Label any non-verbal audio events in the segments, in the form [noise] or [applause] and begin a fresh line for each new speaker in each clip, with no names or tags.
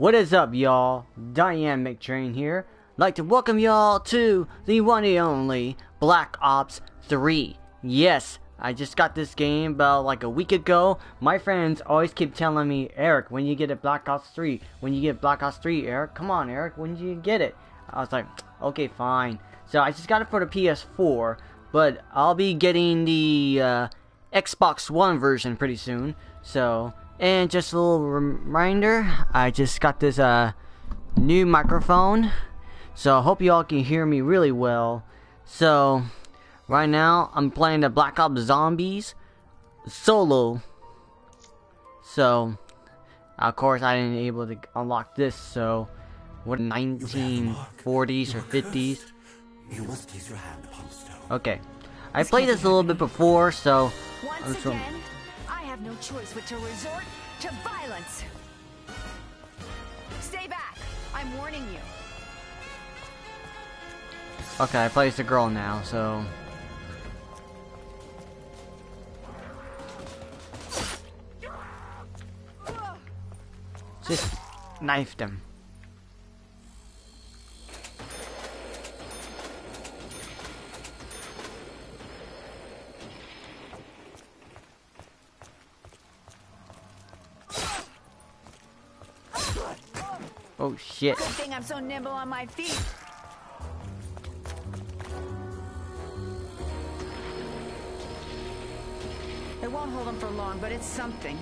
What is up, y'all? Diatomic Train here. Like to welcome y'all to the one and only Black Ops 3. Yes, I just got this game about like a week ago. My friends always keep telling me, Eric, when you get a Black Ops 3? When you get Black Ops 3, Eric? Come on, Eric, when you get it? I was like, okay, fine. So I just got it for the PS4, but I'll be getting the uh, Xbox One version pretty soon. So, and just a little reminder, I just got this uh, new microphone. So I hope y'all can hear me really well. So, right now I'm playing the Black Ops Zombies solo. So, of course I didn't able to unlock this, so what 1940s or 50s? You must use your hand upon the stone. Okay. I played this a little bit before, so
once again, I have no choice but to resort to violence. Stay back. I'm warning you.
Okay, I play as a girl now, so just knifed him. Shit.
Good thing I'm so nimble on my feet. It won't hold them for long, but it's something.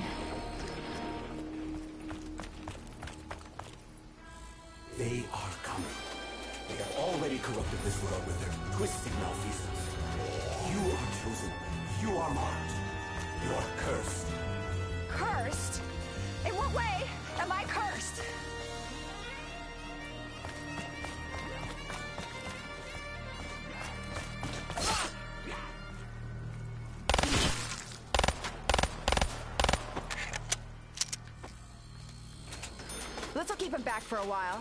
They are coming. They have already corrupted this world with their twisted malfeasance. You are chosen. You are marked. You are cursed.
Cursed? This'll keep him back for a while.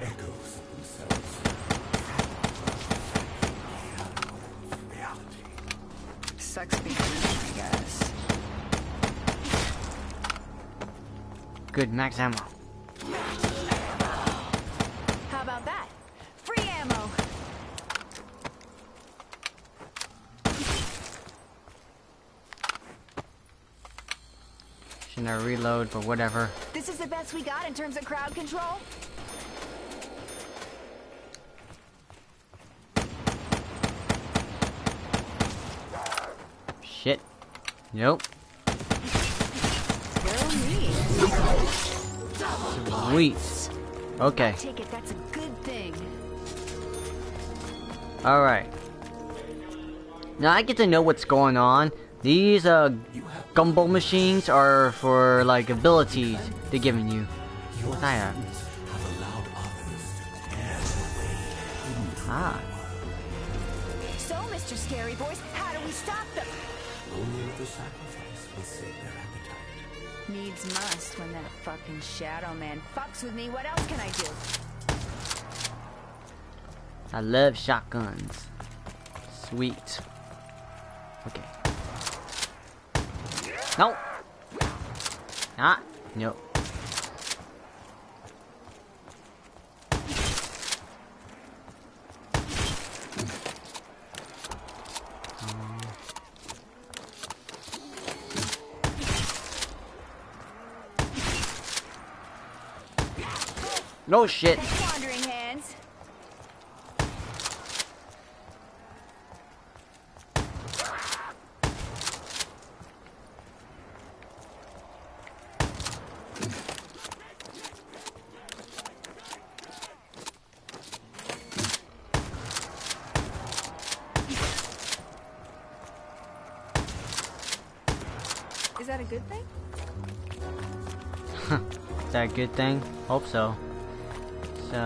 Echoes of themselves. Reality.
Sucks being I guess.
Good max ammo.
How about that? Free ammo.
Shouldn't I reload, but whatever.
This is the best we got in terms of crowd control?
Shit. Nope. Sweet. Okay.
Take it that's a good thing.
Alright. Now I get to know what's going on. These uh gumball machines are for like abilities they're giving you. What's that? Ah.
So, Mr. Scary Voice, how do we stop them?
Only with a sacrifice will save their appetite.
Needs must when that fucking Shadow Man fucks with me. What else can I do?
I love shotguns. Sweet. Okay. No. Ah. No. No shit.
Good thing?
Hope so. So,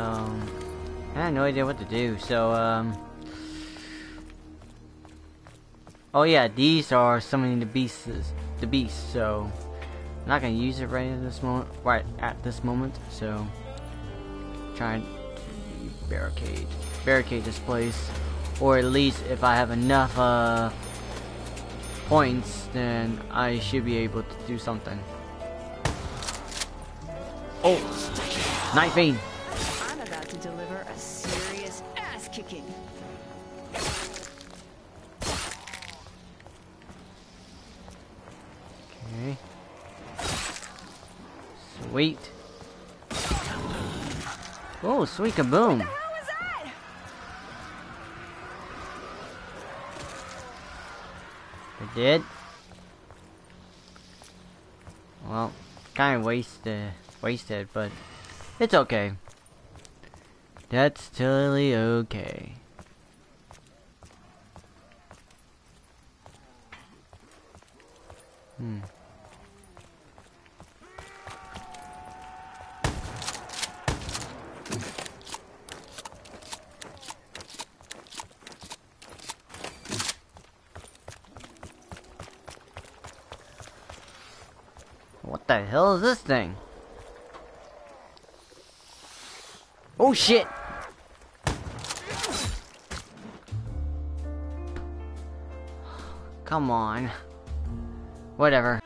I have no idea what to do. So, um, oh yeah, these are summoning the beasts, the beast, So, I'm not gonna use it right at this moment. Right at this moment. So, trying to barricade, barricade this place, or at least if I have enough uh points, then I should be able to do something. Oh, Night Fiend.
I'm about to deliver a serious ass kicking.
Okay. Sweet. Oh, sweet kaboom.
How?
I did. Well, kind of wasted, wasted, but it's okay. That's totally okay. Hmm. What the hell is this thing? Oh shit! Come on. Whatever.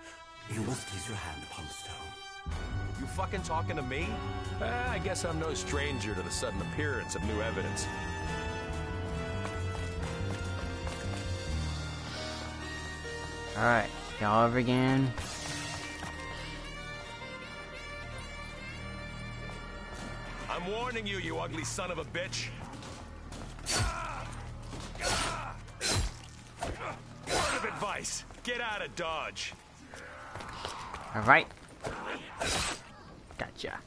You must place your hand upon the stone.
You fucking talking to me? Eh, I guess I'm no stranger to the sudden appearance of new evidence.
Alright, go over again.
Warning you, you ugly son of a bitch. Word of advice, get out of Dodge.
Alright. Gotcha.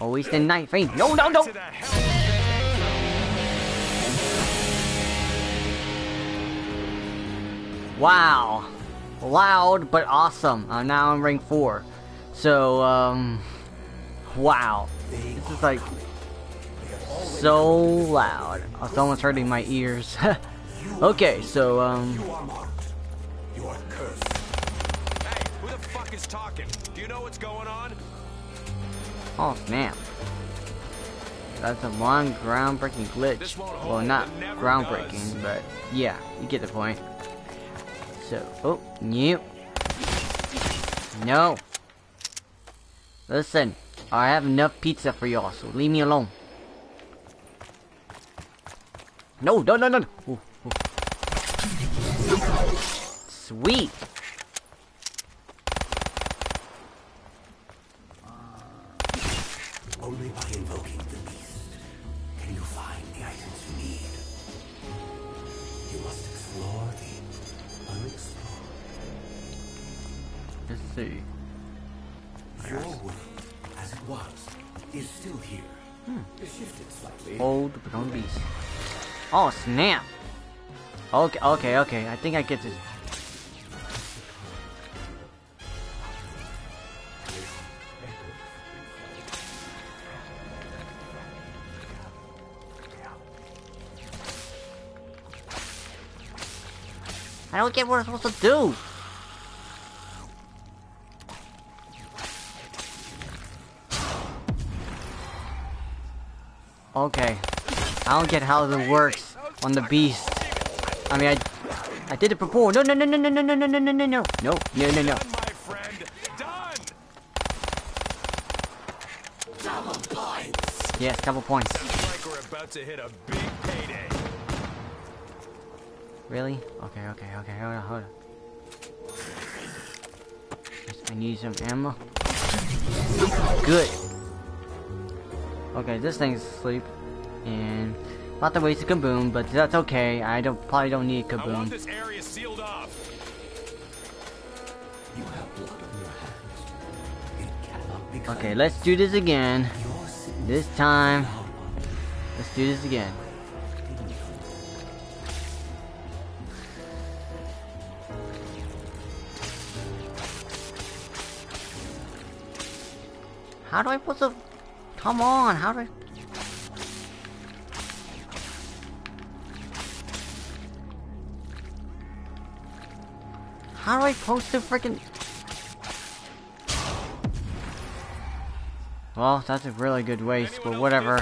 Always the night fiend. No, no, no!
To the hell
Wow. Loud, but awesome. Uh, now I'm rank 4. So, um... Wow. This is like... So loud. It's almost hurting my ears. [laughs] okay, so, um...
You are marked. You are cursed.
Hey, who the fuck is talking? Do you know what's going on?
Oh, snap. That's a one groundbreaking glitch. Well, not groundbreaking,
does.
but yeah, you get the point. So, oh, you. No. Listen, I have enough pizza for y'all, so leave me alone. No, no, no, no. Ooh, ooh. Sweet. Oh snap! Okay, okay, okay. I think I get this. I don't get what I'm supposed to do. Okay. I don't get how it works on the beast. I mean, I, I did it before. No, no, no, no, no, no, no, no, no, no, no, no, no, no, no, no. Yes, couple points. Really? Okay, okay, okay. Hold on, hold on. I need some ammo. Good. Okay, this thing's asleep, and not the waste to Kaboom, but that's okay. I don't probably don't need Kaboom.
I want this area sealed off.
You have blood on your hands. It cannot be.
Okay, let's do this again. This time, let's do this again. How do I put the? Come on, how do I? How do I post the freaking... Well, that's a really good waste, but whatever.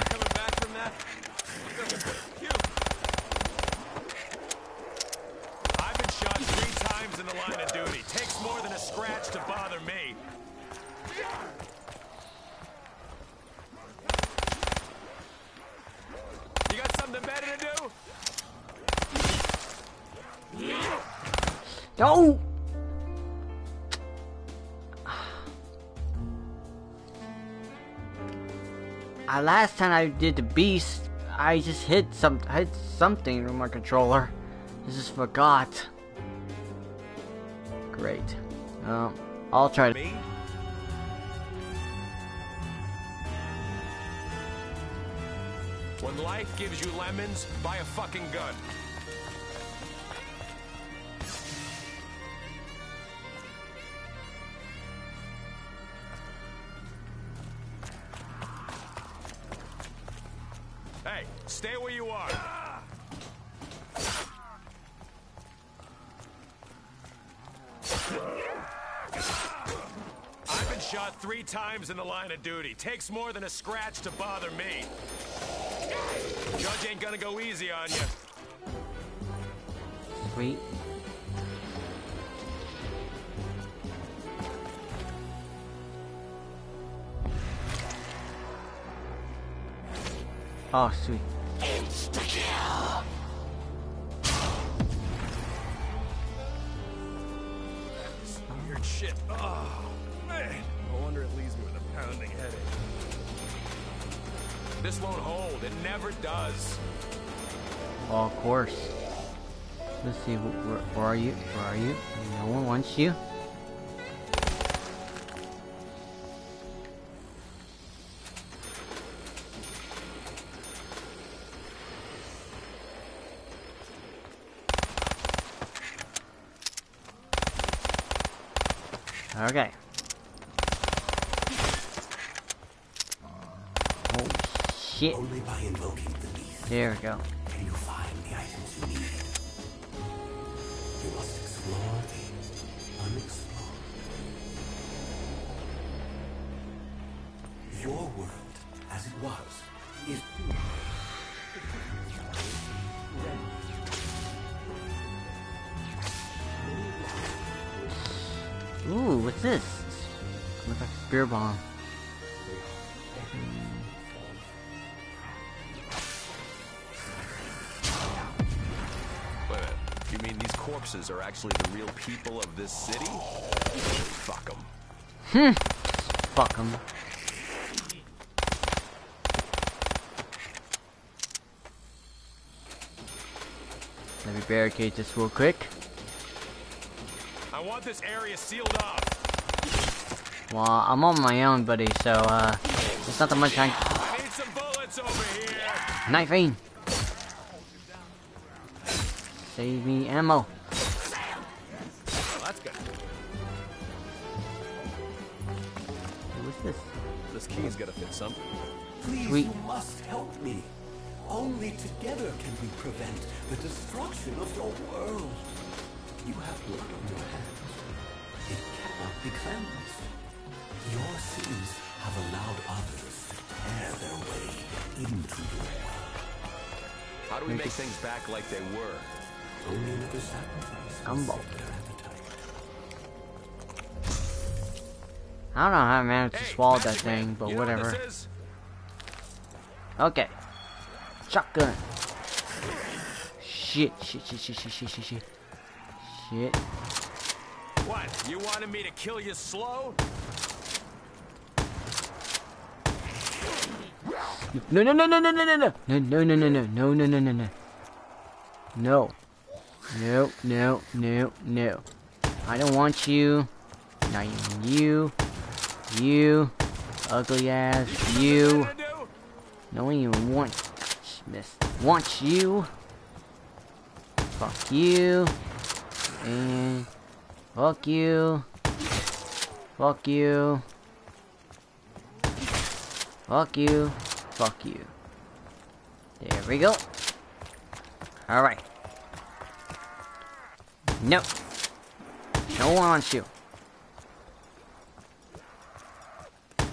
Last time I did the beast, I just hit some hit something with my controller. I just forgot. Great. I'll try to.
When life gives you lemons, buy a fucking gun. Times in the line of duty. Takes more than a scratch to bother me. Judge ain't gonna go easy on you.
Ah, sweet.
Oh, sweet. This won't hold. It never does.
Well, of course. Let's see, wh- where, where are you? Where are you? No one wants you. Okay. Shit. There we go.
You
mean these corpses are actually the real people of this city? Fuck them. Hmm.
Fuck them. Let me barricade this real quick.
I want this area sealed off.
Well, I'm on my own, buddy, so, uh, there's not that much I
I need some bullets over here.
Knifing! Save me ammo.
Well, that's good.
What's this?
This key's gotta fit something.
Please,
Sweet.
you must help me. Only together can we prevent the destruction of your world. You have blood on your hands. It cannot be cleansed. Your sins have allowed others to tear their way into your world.
How do we make things back like they were?
Only another sacrifice can
Gumbo.
set their appetite.
I don't know how I managed to
Hey,
swallow that thing, but
you know what
whatever. Okay. Shotgun. Shit, shit, shit, shit, shit, shit, shit, shit. Shit.
What? You wanted me to kill you slow?
No, no, no, no, no, no, no, no, no, no, no, no, no, no, no, no, no, no. No. No, no, no, no. I don't want you. Not even you. You. Ugly ass. You. No one even wants Miss wants you. Fuck you. And fuck you. Fuck you. Fuck you. Fuck you. There we go. Alright. No. No one wants you.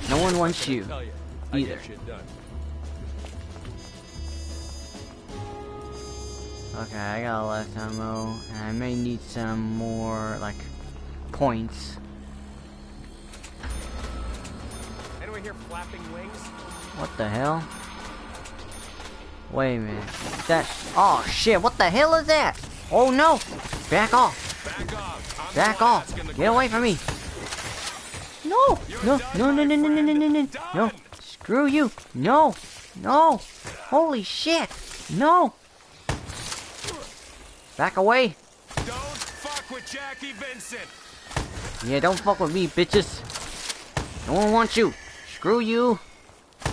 No one wants you.
Tell you, I
Either.
get shit done.
Okay, I got a less ammo, and I may need some more, like, points.
Anyone here flapping wings?
What the hell? Wait a minute. That. Oh shit! What the hell is that? Oh no! Back off!
Back off. I'm the
Back
one
off!
asking the
Get away from me! No! No! No! No! No! No! No! No! No! No! No! Screw you! No! No! Holy shit! No! Back away!
Don't fuck with Jackie Vincent.
Yeah, don't fuck with me, bitches. No one wants you. Screw you.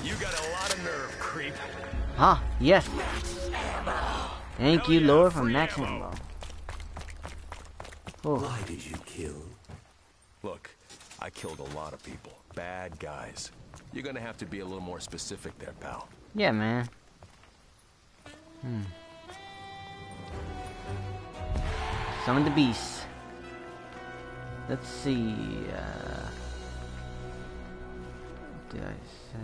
You got a lot of nerve, creep.
Huh? Yes. Thank
Hell
you,
yeah,
Lord, for
free
max
ammo.
ammo. Oh,
Why did you kill?
Look, I killed a lot of people. Bad guys. You're gonna have to be a little more specific there, pal.
yeah, man. Hmm. Summon the beast. Let's see. Uh, did I say?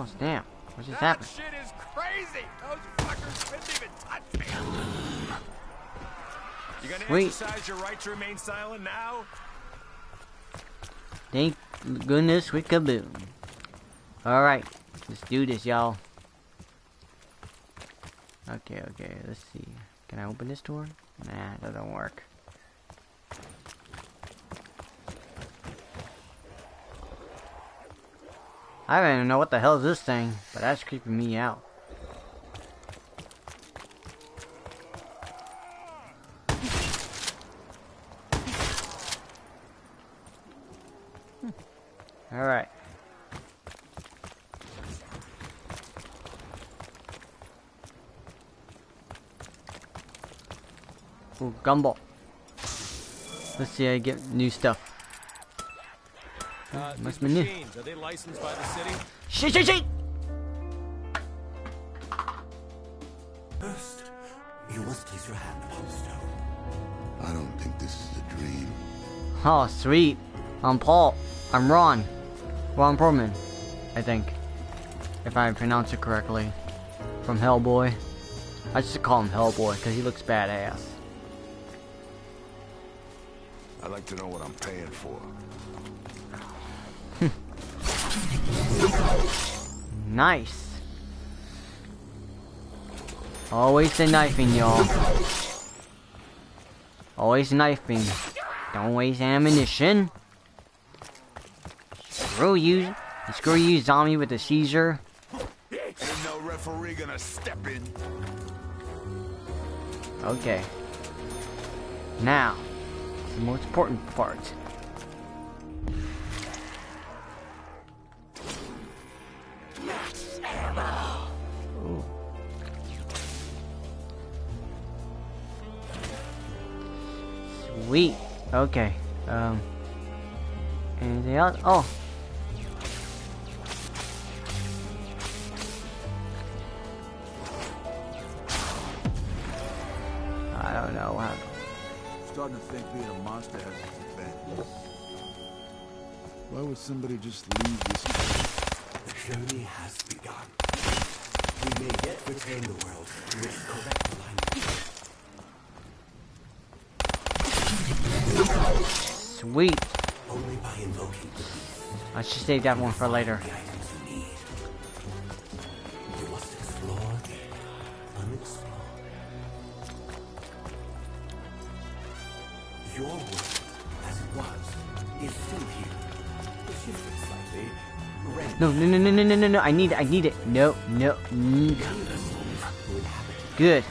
Oh just happened?
shit is crazy. Those fuckers couldn't even touch me.
You gonna
Sweet.
exercise your right to remain silent now?
Thank goodness we kaboom. Alright, let's do this, y'all. Okay, okay, let's see. Can I open this door? Nah, it doesn't work. I don't even know what the hell is this thing, but that's creeping me out. [laughs] Alright. Ooh, gumball. Let's see, I get new stuff.
Uh,
Must
these
be new.
machines, are they licensed by the city?
Shit, shit, shit!
First, you must place your hand upon the stone.
I don't think this is a dream.
Oh, sweet. I'm Paul. I'm Ron. Ron Perlman, I think. If I pronounce it correctly. From Hellboy. I just call him Hellboy because he looks badass.
I'd like to know what I'm paying for.
Nice. Always the knifing, y'all. Always knifing. Don't waste ammunition. Screw you. Screw you, zombie with a seizure.
Ain't no referee gonna step in.
Okay. Now, the most important part. Sweet. Okay. Um. Anything else? Oh. I don't know. What
Starting to think being a monster has its advantages. Why would somebody just leave this?
The journey has begun. We may yet return the world in which correct alignment
Sweet.
only by invoking the
I should save that one for later.
the items you need. You must explore the unexplored. Your world, as it was, is still here. Shifted slightly.
No, no, no, no, no, no, no, no. I need it. I need it. No, no. mm.
who inhabit
Good.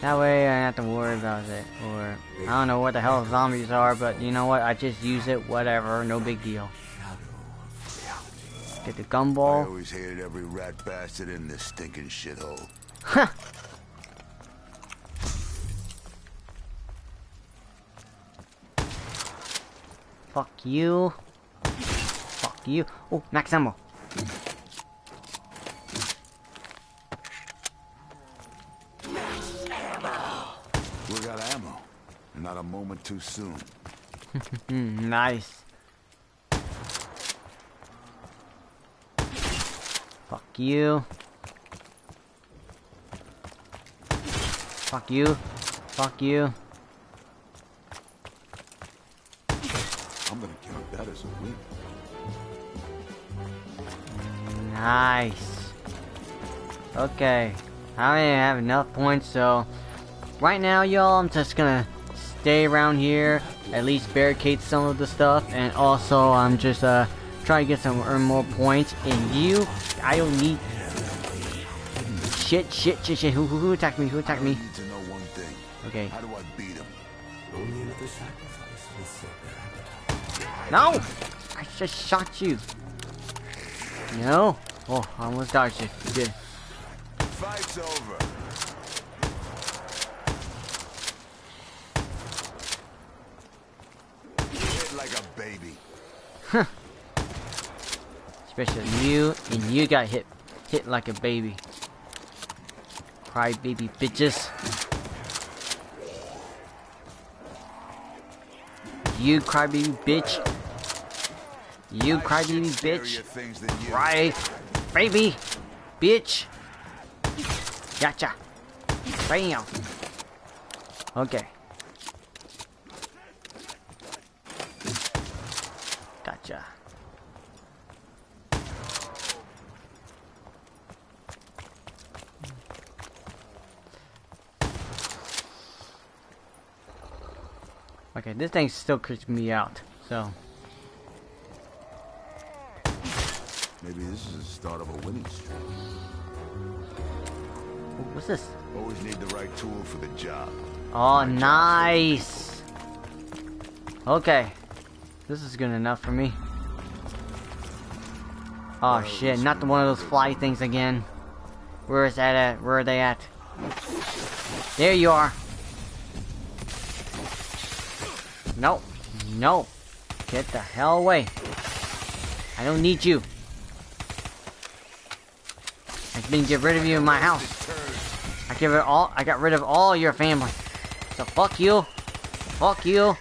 That way I don't have to worry about it. Or, I don't know what the hell zombies are, but you know what? I just use it, whatever, no big deal. Get the gumball.
I always hated every rat bastard in this stinking shithole.
Fuck you. Fuck you. Oh, max ammo.
Moment too soon. [laughs]
Nice. Fuck you. Fuck you. Fuck you.
I'm gonna count that as a win.
Nice. Okay. I don't even have enough points, so right now, y'all, I'm just gonna stay around here, at least barricade some of the stuff, and also I'm just uh trying to get some earn more points. And you, I don't need shit, shit, shit, shit. Who, who, who attacked me? Who attacked me?
need to know one thing.
Okay.
How do I beat him?
Only another sacrifice will save their appetite.
No! I just shot you. No? Oh, I almost dodged it. You did.
Fight's over. Hit like a baby.
Especially you, and you got hit, hit like a baby. Cry baby bitches. You cry baby bitch. You cry baby bitch.
Scarier things than you.
Cry baby bitch. Gotcha. Bam. Okay. Gotcha. Okay, this thing still creeps me out, so.
Maybe this is the start of a winning streak.
What's this?
Always need the right tool for the job.
Oh, nice. Okay. This is good enough for me. Oh shit, not the one of those fly things again. Where is that at? Where are they at? There you are. No. No. Get the hell away. I don't need you. I can get rid of you in my house. I give it all. I got rid of all your family. So fuck you. Fuck you.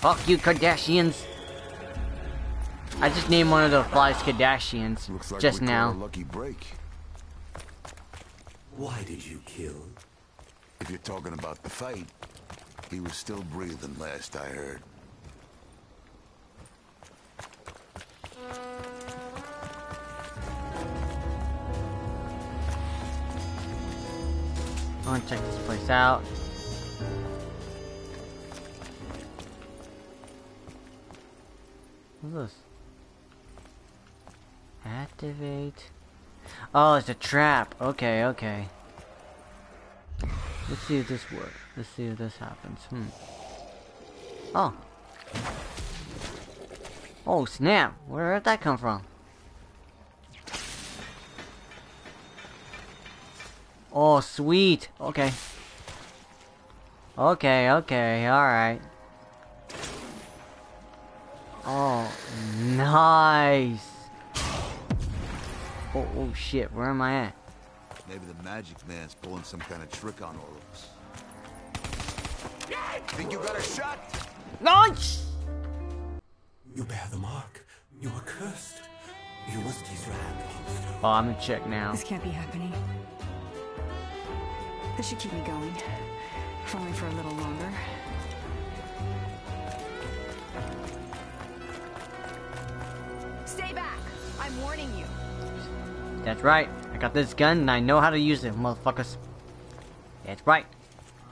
Fuck you, Kardashians. I just named one of the flies Kardashians
Looks like
just
we
now.
a lucky break.
Why did you kill?
If you're talking about the fight, he was still breathing last I heard.
I want to check this place out. What's this? Activate. Oh, it's a trap. Okay, okay. Let's see if this works. Let's see if this happens. Hmm. Oh. Oh, snap. Where did that come from? Oh, sweet. Okay. Okay, okay, alright. Oh, nice. Oh, oh shit, where am I at?
Maybe the magic man's pulling some kind of trick on all of us.
Think you got a shot?
Nice!
You bear the mark. You are cursed. You must ease your hand.
Oh, I'm gonna check now.
This can't be happening. This should keep me going. If only for a little longer.
Stay back. I'm warning you.
That's right. I got this gun and I know how to use it, motherfuckers. That's right.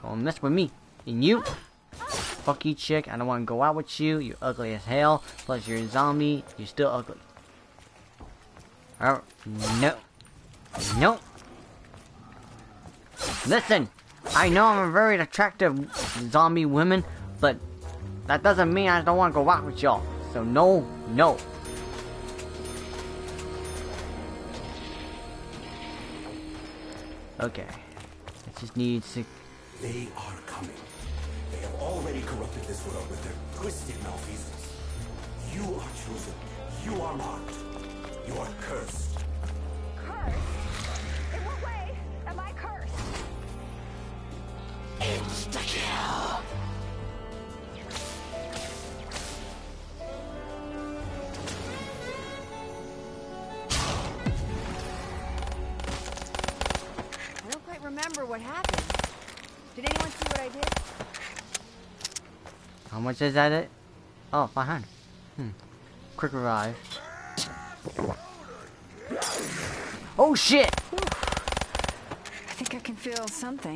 Don't mess with me. And you? Fuck you, chick. I don't want to go out with you. You're ugly as hell. Plus, you're a zombie. You're still ugly. Oh, no. No. Listen, I know I'm a very attractive zombie woman, but that doesn't mean I don't want to go out with y'all. So no, no. Okay. I just need to...
They are coming. They have already corrupted this world with their twisted malfeasance. You are chosen. You are marked. You are cursed.
Cursed?
Much is that? It? Oh, 500. Hmm. Quick revive. Oh shit!
I think I can feel something.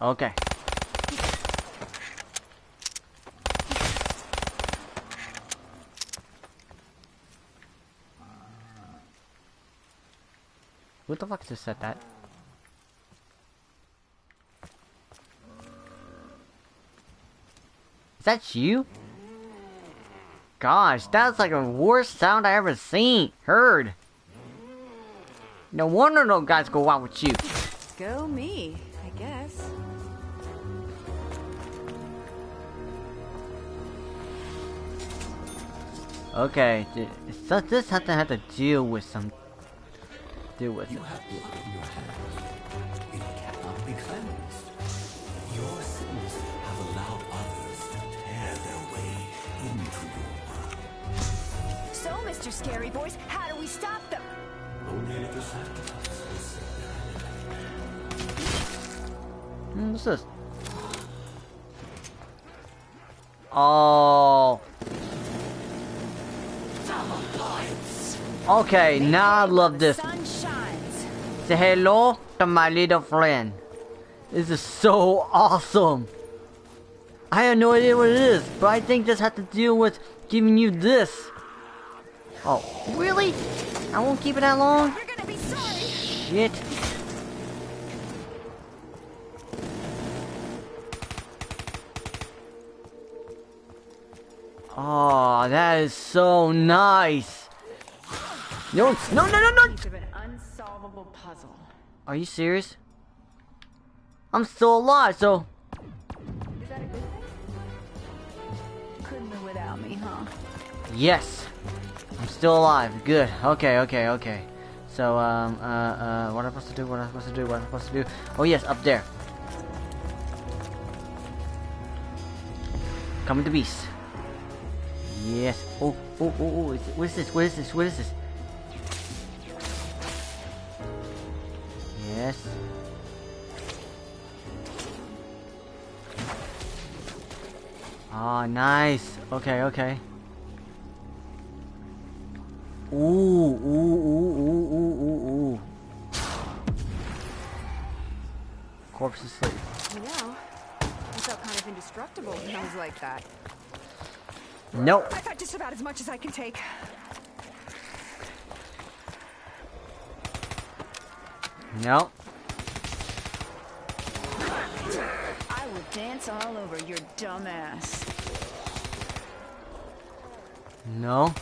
Okay. Who the fuck just said that? Is that you? Gosh, that's like the worst sound I ever seen, heard. No wonder no guys go out with you.
Go me,
Okay, so this has to have to deal with some. Deal with it.
You have blood in your hands. It cannot be cleansed. Your sins have allowed others to tear their way into your world.
So, Mr. Scary Voice, how do we stop them?
Only another sacrifice will save their
Hmm, what's this? Oh. Okay, now I love this. Say hello to my little friend. This is so awesome. I have no idea what it is, but I think this has to deal with giving you this. Oh, really? I won't keep it that long?
You're gonna be sorry.
Shit. Oh, that is so nice. No, no, no, no, no.
Piece of an unsolvable puzzle.
Are you serious? I'm still alive, so
Is that a good thing?
Couldn't live without me, huh?
yes, I'm still alive. Good. Okay, okay, okay. So, um, uh, uh, what am I supposed to do? What am I supposed to do? What am I supposed to do? Oh yes, up there. Coming to beast. Yes. Oh, oh, oh, oh. What is this? What is this? What is this? Ah, nice. Okay, okay. Ooh, ooh, ooh, ooh, ooh, ooh, ooh. Corpse asleep.
You know, I felt kind of indestructible when I was like that.
Nope.
I've had just about as much as I can take.
Nope.
I will dance all over your dumb ass.
No.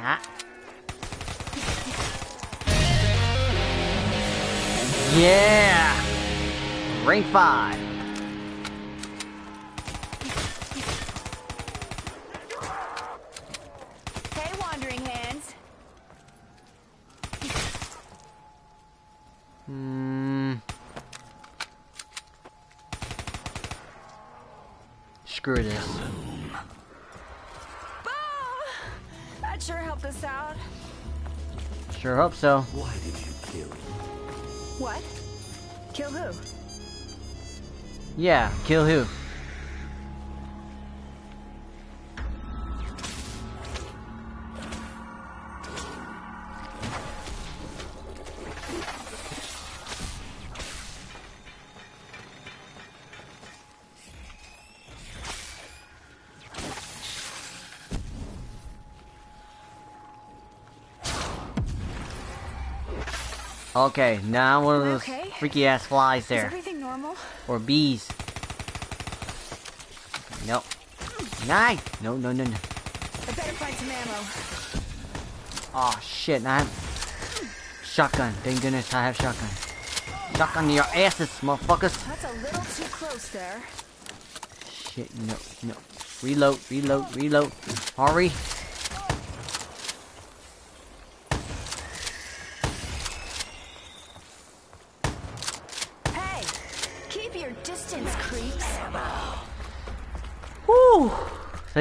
Nah. Yeah! Rank 5. So.
Why did you kill? him?
What? Kill who?
Yeah, kill who? Okay, now one of those
okay?
freaky ass flies
Is
there.
everything normal?
Or bees. Nope. Nine! No, no, no, no.
I better find some ammo.
Oh shit, I have shotgun. Thank goodness I have shotgun. Shotgun to your asses, motherfuckers.
That's a little too close there.
Shit, no, no. Reload, reload, reload. Hurry.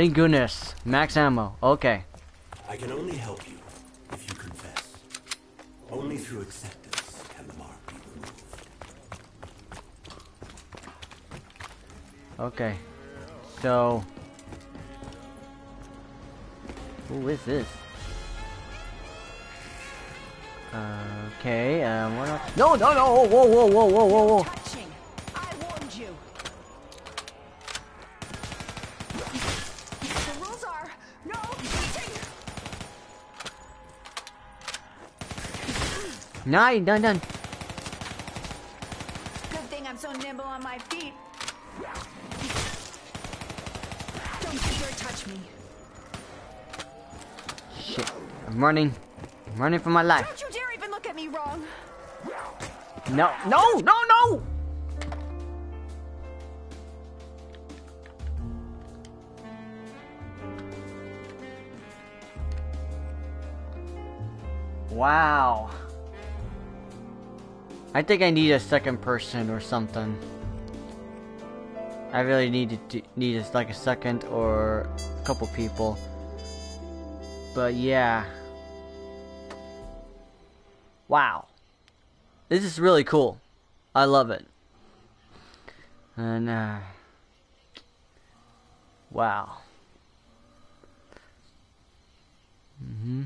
Thank goodness. Max ammo. Okay.
I can only help you if you confess. Only through acceptance can the mark be removed.
Okay. So. Who is this? Okay, um, what else? No, no, no! Whoa, whoa, whoa, whoa, whoa, whoa, whoa!
Touching. I warned you. The rules are no touching.
Nine, done, done.
Good thing I'm so nimble on my feet. Don't you dare touch me.
Shit. I'm running. I'm running for my life.
Don't you dare even look at me wrong.
No, no, no, no! Wow. I think I need a second person or something. I really need to need a, like a second or a couple people. But yeah. Wow. This is really cool. I love it. And, uh. Wow. hmm.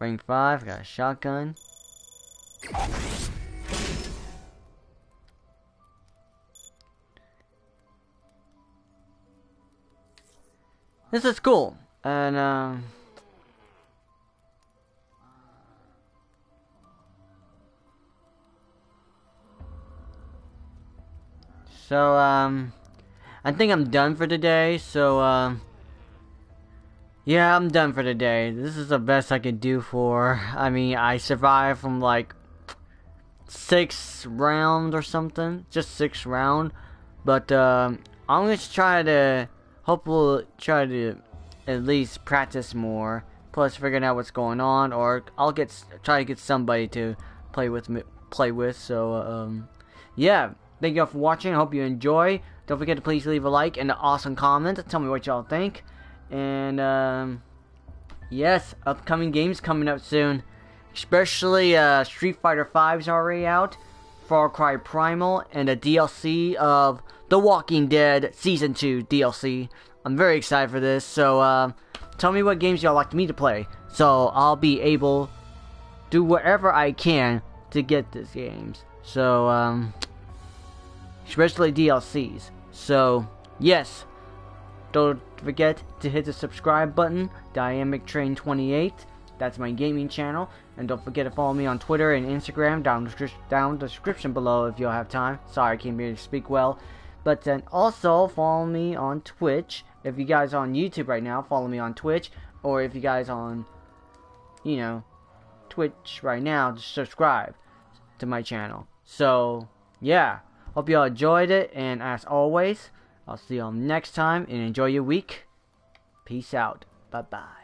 Rank 5, got a shotgun. This is cool. And, um. So, um, I think I'm done for today. So, um, yeah, I'm done for today. This is the best I can do for. I mean, I survived from like six round or something, just six round. But um, I'm gonna try to, hopefully, try to at least practice more. Plus, figuring out what's going on, or I'll get try to get somebody to play with me, play with. So, um, yeah. Thank you all for watching. I hope you enjoy. Don't forget to please leave a like and an awesome comment. Tell me what y'all think. And, um, yes, upcoming games coming up soon. Especially, uh, Street Fighter V is already out. Far Cry Primal, and a DLC of The Walking Dead Season 2 DLC. I'm very excited for this. So, uh, tell me what games y'all like me to play. So, I'll be able do whatever I can to get these games. So, um especially DLCs. So, yes, don't forget to hit the subscribe button, Diatomic Train 28. That's my gaming channel. And don't forget to follow me on Twitter and Instagram down down description below if you'll have time. Sorry, I can't really speak well. But then also follow me on Twitch. If you guys on YouTube right now, follow me on Twitch. Or if you guys on, you know, Twitch right now just subscribe to my channel. So, yeah. Hope y'all enjoyed it, and as always, I'll see y'all next time and enjoy your week. Peace out. Bye bye.